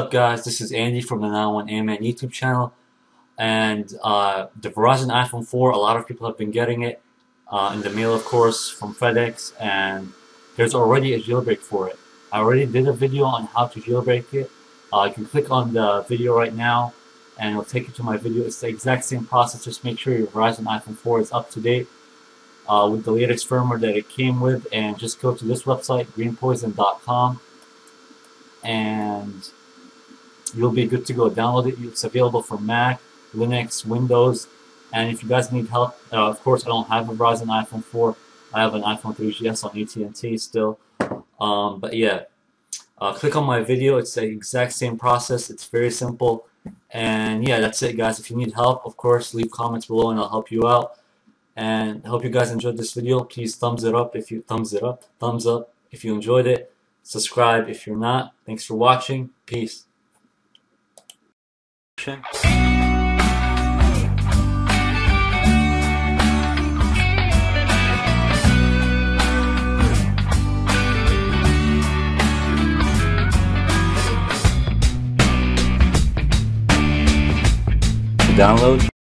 up guys? This is Andy from the 911andman YouTube channel. And uh, the Verizon iPhone 4 a lot of people have been getting it uh, in the mail of course from FedEx and there's already a jailbreak for it. I already did a video on how to jailbreak it. Uh, you can click on the video right now and it'll take you to my video. It's the exact same process. Just make sure your Verizon iPhone 4 is up to date uh, with the latest firmware that it came with and just go to this website greenpoison.com and you'll be good to go. Download it. It's available for Mac, Linux, Windows, and if you guys need help, uh, of course, I don't have a Verizon iPhone 4. I have an iPhone 3GS on AT&T still. Um, but yeah, uh, click on my video. It's the exact same process. It's very simple. And yeah, that's it, guys. If you need help, of course, leave comments below and I'll help you out. And I hope you guys enjoyed this video. Please thumbs it up if you thumbs it up, thumbs up if you enjoyed it. Subscribe if you're not. Thanks for watching. Peace. Download